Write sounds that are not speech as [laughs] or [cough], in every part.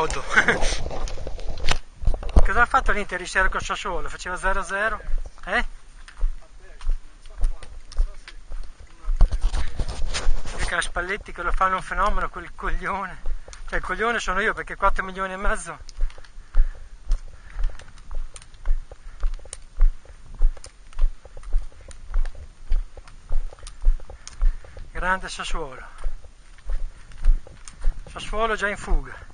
lodo. [laughs] Cosa ha fatto l'Inter ieri con Sassuolo? Faceva 0-0? Eh? Perché a Spalletti che lo fanno un fenomeno, quel coglione. Cioè il coglione sono io perché 4 milioni e mezzo. Grande Sassuolo. Sassuolo già in fuga.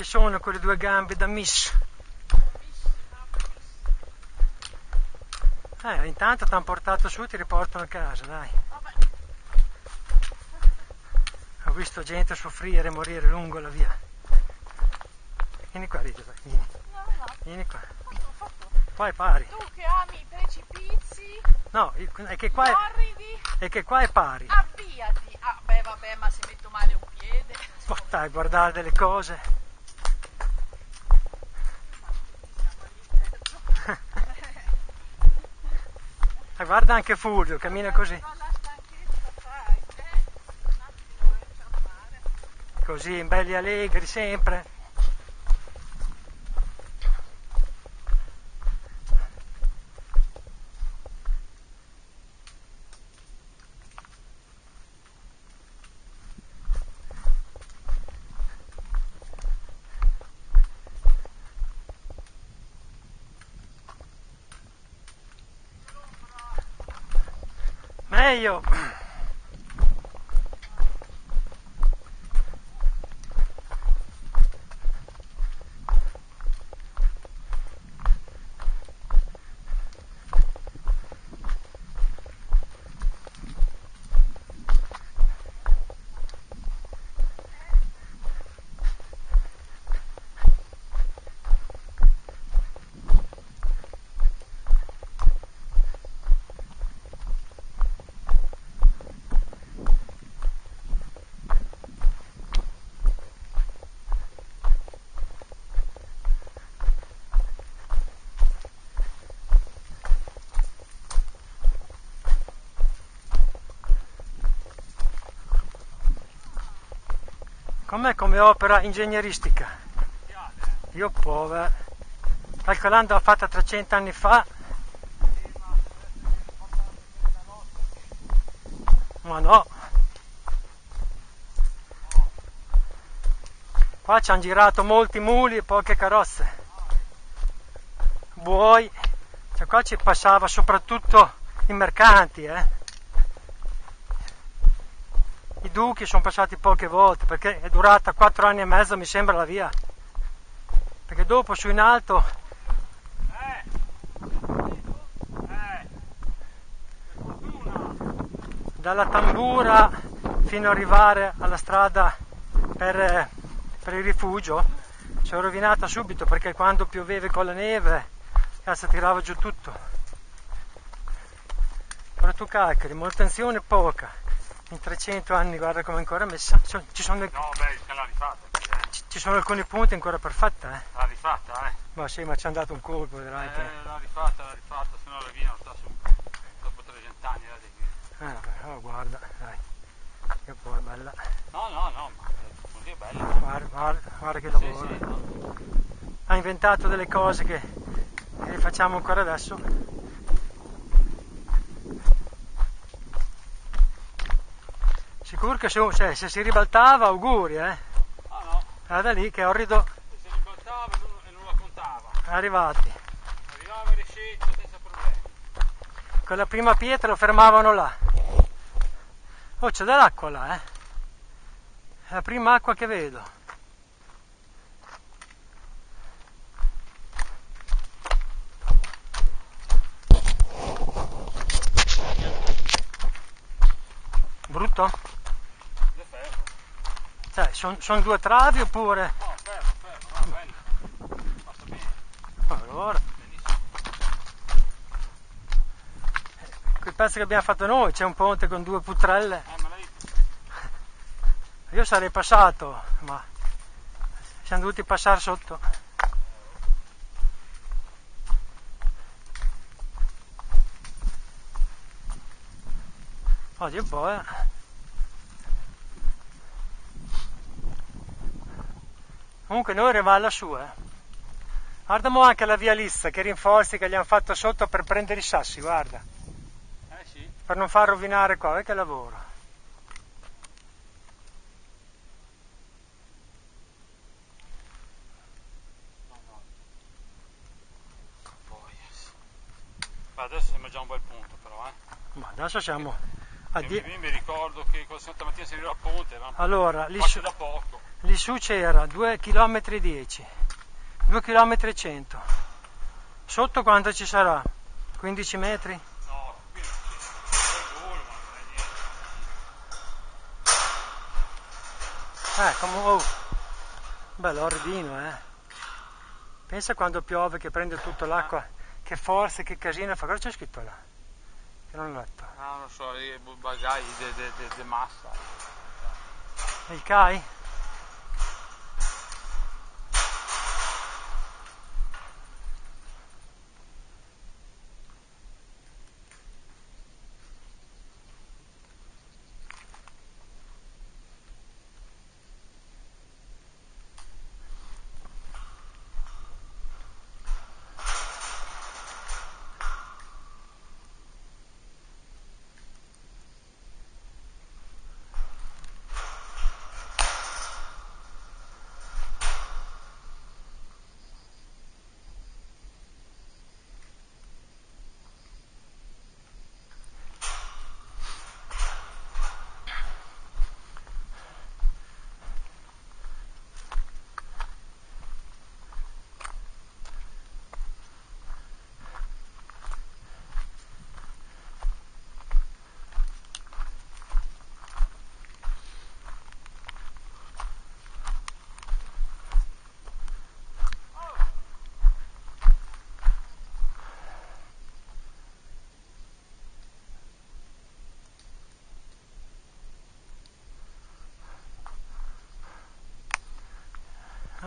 Che sono quelle due gambe da miss? Eh, intanto ti hanno portato su, ti riportano a casa, dai. Ho visto gente soffrire e morire lungo la via. Vieni qua, Rita, dai, vieni. Vieni qua. Qua è pari. Tu che ami i precipizi, No, è che qua è, orridi, è che qua è pari. avviati. Ah, beh, vabbè, ma se metto male un piede. Ma dai, guardare delle cose. Ma guarda anche Fulvio, cammina così. Eh, eh. Così, belli allegri sempre. ないよ。Com'è come opera ingegneristica? Io povera. Calcolando l'ho fatta 300 anni fa. Ma no. Qua ci hanno girato molti muli e poche carrozze. Buoi. Cioè qua ci passava soprattutto i mercanti, eh. Duchi sono passati poche volte perché è durata quattro anni e mezzo mi sembra la via. Perché dopo su in alto dalla tambura fino ad arrivare alla strada per, eh, per il rifugio si è rovinata subito perché quando pioveva con la neve cazzo tirava giù tutto. Però tu calcoli, manutenzione poca. In 300 anni guarda come è ancora messa. Ci- Ci sono, No, beh, rifatta, sì, eh. ci sono alcuni punti ancora perfetta, eh. L'ha rifatta, eh. Ma sì, ma ci hanno dato un colpo, vedrai che. Eh, l'ha rifatta, l'ha rifatta, se no la via non sta su. Dopo 300 anni la devi. Ah, però guarda, dai. Che poi è bella. No, no, no, ma così è bello. Guarda, guarda, guarda che Sì, lavoro. sì, no. Ha inventato delle cose che, che le facciamo ancora adesso. Sicuro che se, se- se si ribaltava, auguri, eh. Ah no, Era da lì che orrido se si ribaltava e non, la contava. arrivati. Arrivava rescetto senza problemi. Con la prima pietra lo fermavano là. Oh, c'è dell'acqua là, eh. È la prima acqua che vedo. Brutto? Cioè, sono due travi oppure... No, ferro, ferro, no, bello. Passa bene, Allora, benissimo. quel pezzo che abbiamo fatto noi, c'è un ponte con due putrelle. Eh, Io sarei passato, ma siamo dovuti passare sotto. Oggi un po', Comunque noi eravamo lassù, eh. Guardiamo anche la via lissa, che rinforzi che gli hanno fatto sotto per prendere i sassi, guarda. Eh sì. Per non far rovinare qua, vedi che lavoro. No, no. Poi, sì. Ma adesso sembra già un bel punto però, eh. Ma adesso siamo a die- mi, mi ricordo che quella stamattina si arriva al ponte, ma Allora, lì su, da poco. lì su c'era 2 km 10, 2 km 100. Sotto quanto ci sarà? 15 metri? No, qui non c'è. Non è niente. Eh, come... Oh. Bello ordino, eh. Pensa quando piove che prende tutta l'acqua, che forze, che casino fa. Cosa c'è scritto là? Che non ho letto. Ah, non so, i bagagli di massa. Il CAI?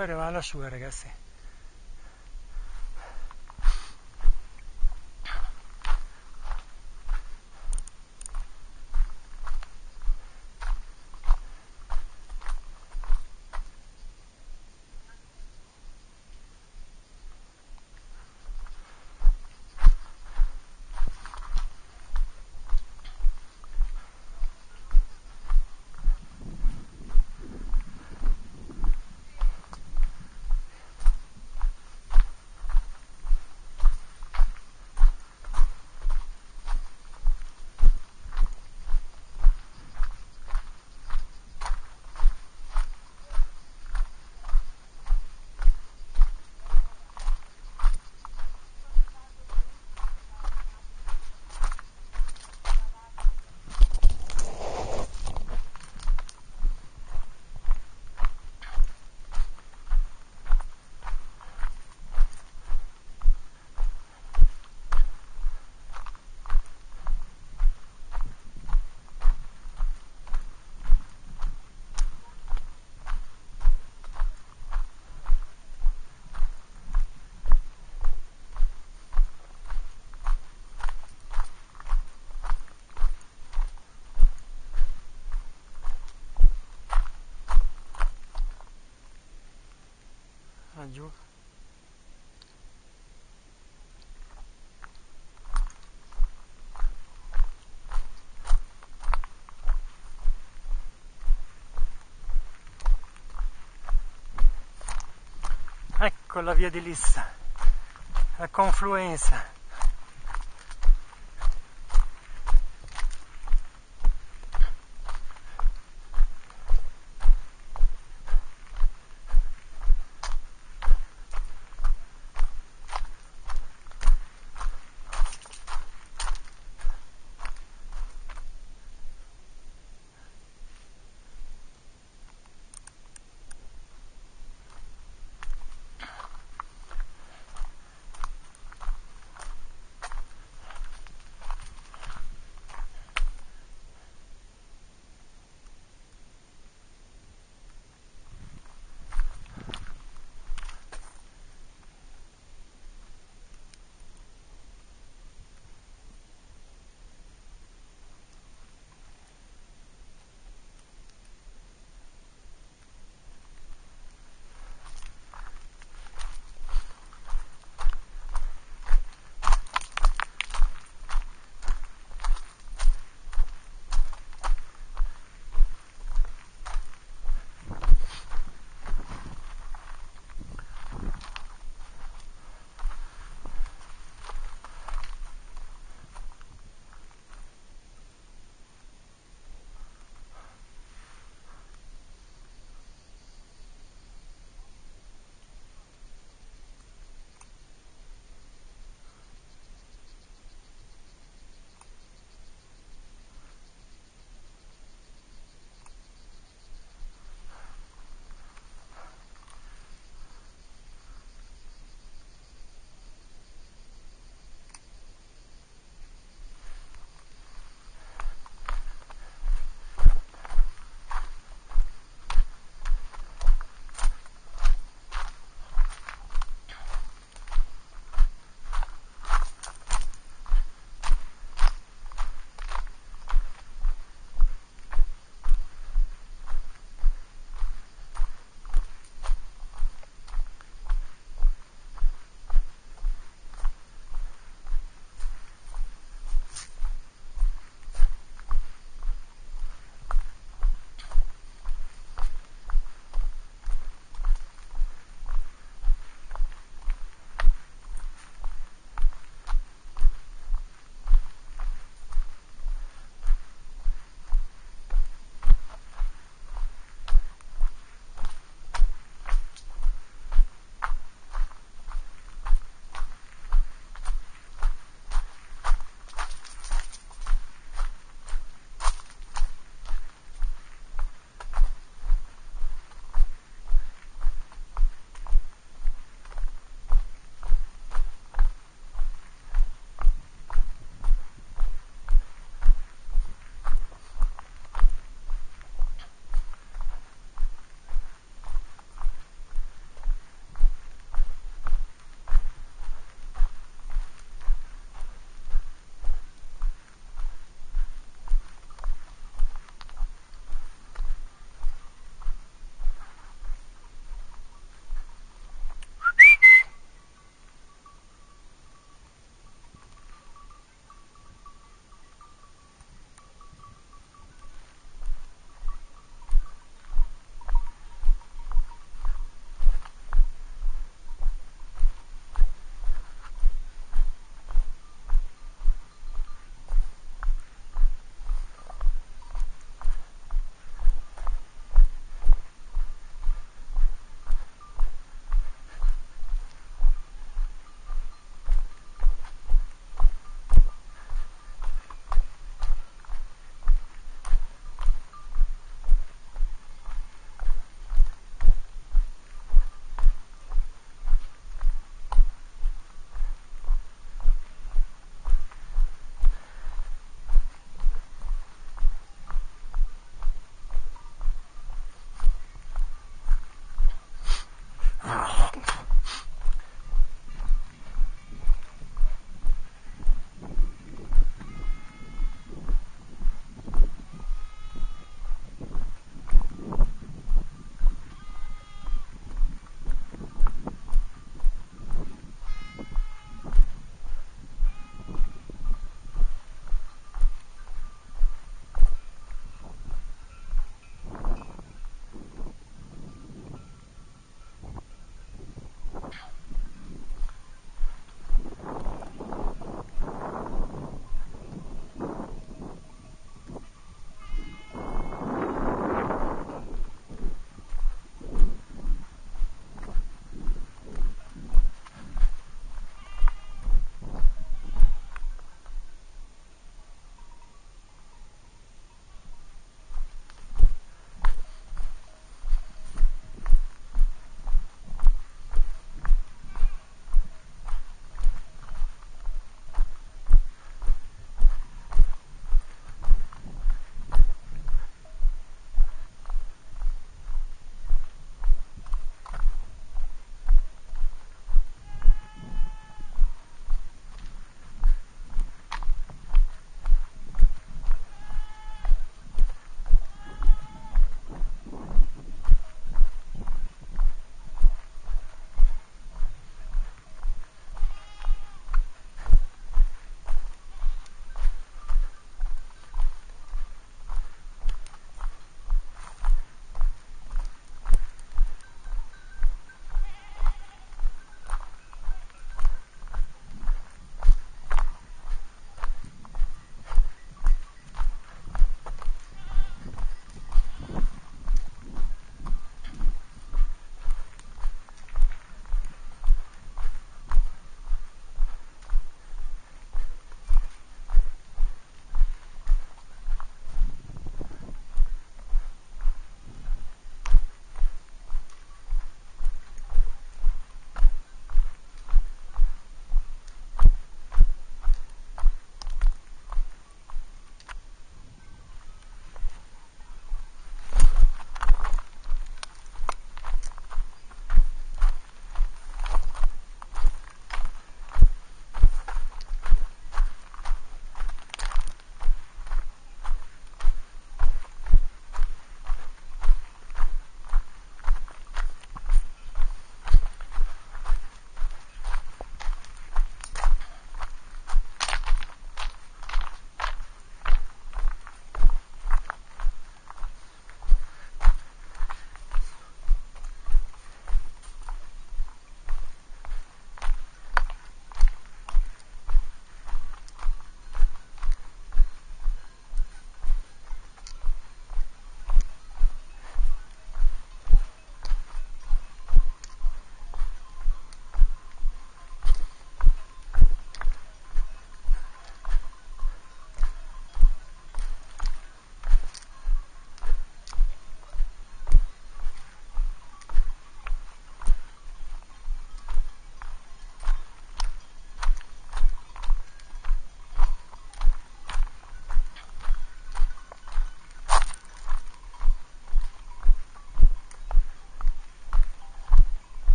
Eravamo lassù, eh, ragazzi. Laggiù. Ecco la via di Lissa, la confluenza.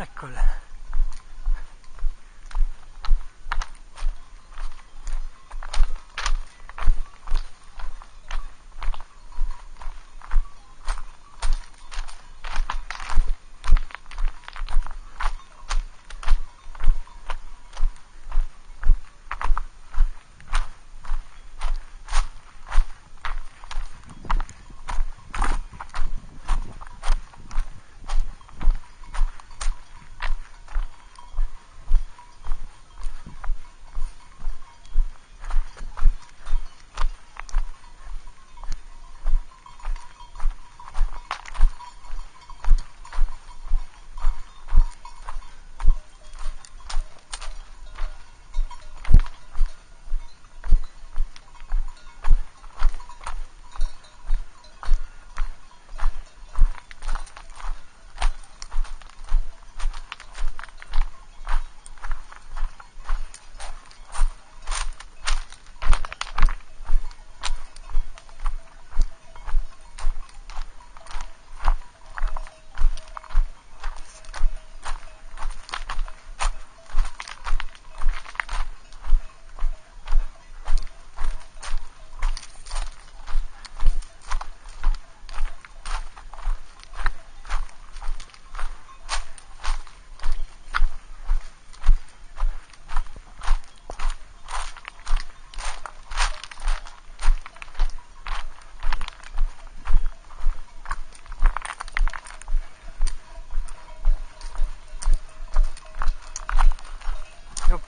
Eccole.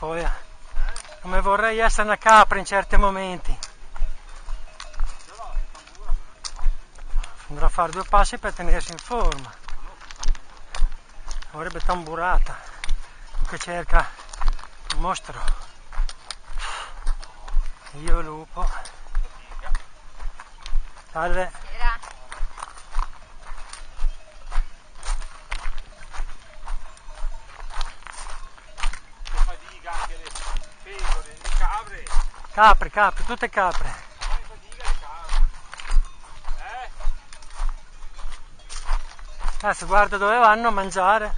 Poi, eh, come vorrei essere una capra in certi momenti. Andrà a fare due passi per tenersi in forma. Avrebbe tamburata, che cerca un mostro. Io lupo. Salve. Era. Che fatica anche le pecore, le capre. Capre, capre, tutte capre. Eh? Adesso guarda dove vanno a mangiare.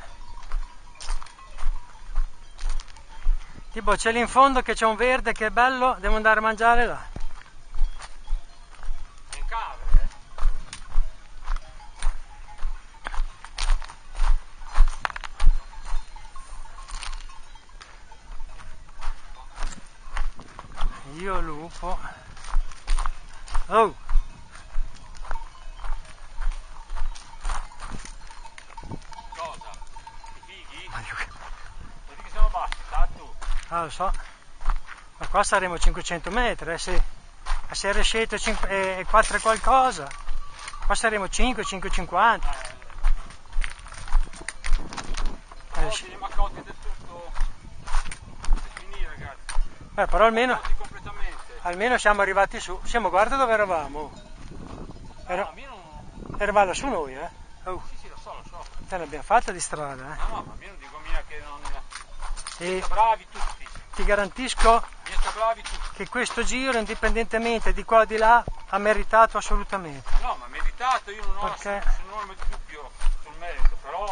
Tipo c'è lì in fondo che c'è un verde che è bello, devo andare a mangiare là. Lupo. Oh, Cosa? I fighi? ma io che- Vedi che siamo bassi, tanto. ah, lo so. Ma qua saremo 500 metri, eh, se, se scelto 5, eh, 4 e qualcosa. Qua saremo 5, 550. Eh, Eh, oh, sì. teniamo a conto del tutto. È finire ragazzi. Beh, però almeno. Almeno siamo arrivati su. Siamo, guarda dove eravamo. Era- No, a me non... eravamo su noi, eh. Oh, Sì, sì, lo so, lo so. te l'abbiamo fatta di strada, eh. No, no, ma non dico mia che non... E Siete bravi tutti. ti garantisco che questo giro, indipendentemente di qua o di là, ha meritato assolutamente. No, ma meritato, io non ho Perché? nessun di dubbio sul merito, però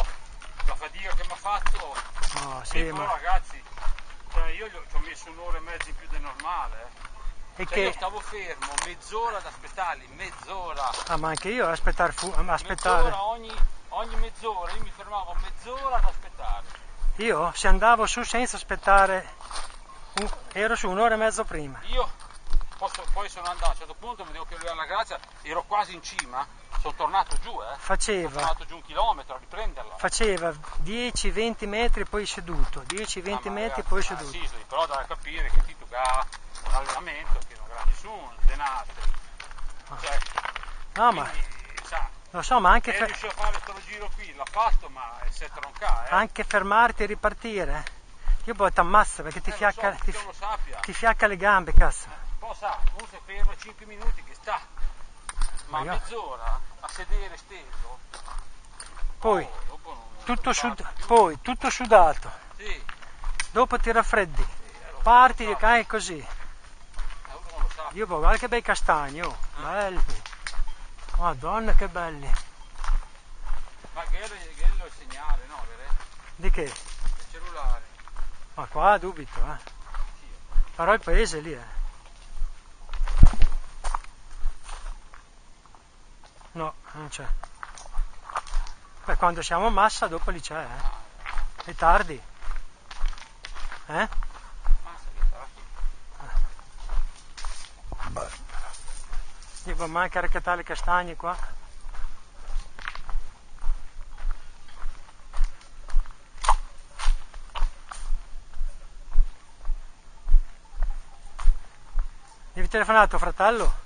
la fatica che mi ha fatto, No, sì, ma ragazzi, cioè io gli ho, ci ho messo un'ora e mezza in più del normale. E. Cioè io che stavo fermo mezz'ora ad aspettarli, mezz'ora. ah, ma anche io aspettare fu- aspettare. Mezz'ora ogni, ogni mezz'ora, io mi fermavo mezz'ora ad aspettare. Io se andavo su senza aspettare un- ero su un'ora e mezzo prima. Io posso- poi sono andato, a un certo punto mi devo chiedere la grazia, ero quasi in cima, sono tornato giù, eh. Sono Faceva tornato giù un chilometro a riprenderla. faceva 10-20 metri poi seduto, 10-20 Ah, metri ragazzi, poi ah, seduto. Sì, però da capire che Tito ha un allenamento che non ha nessuno, denatri. Cioè, No, ma sa, lo so, ma anche, è fe- riuscito a fare questo giro qui, l'ha fatto, ma è se tronca, eh. anche fermarti e ripartire. Io poi ti ammazza perché ti Eh, fiacca, so, ti, ti fiacca le gambe, cazzo. Poi sa, uno si ferma 5 minuti che sta, ma Ma io- mezz'ora a sedere steso. Poi, oh, non- tutto, sud- poi tutto sudato, Sì, dopo ti raffreddi, eh, lo- parti e sa, cai così. Eh, uno non lo sa. Io poi guarda che bei castagni, oh, belli. Madonna che belli. Ma quello, quello è il segnale, no? Di che? Il cellulare. Ma qua dubito, eh. Però il paese lì, eh. No, non c'è. Beh, quando siamo a massa dopo lì c'è, eh. È tardi. Eh? Mazza che Devo manca raccattare le castagne qua. Devi telefonare a tuo fratello?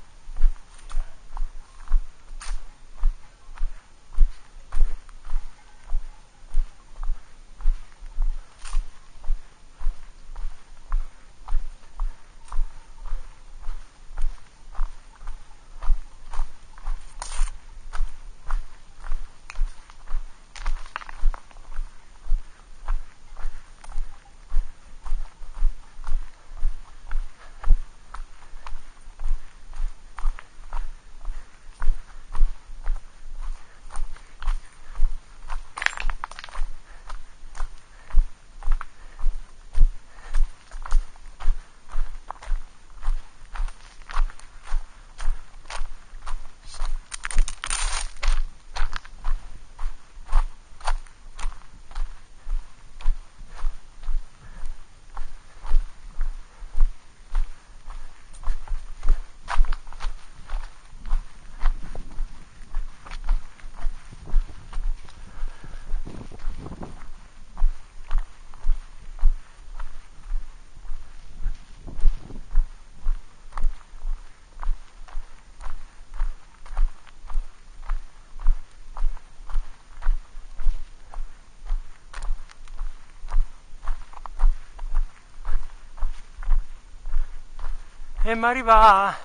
E mi arriva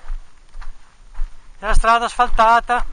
la strada asfaltata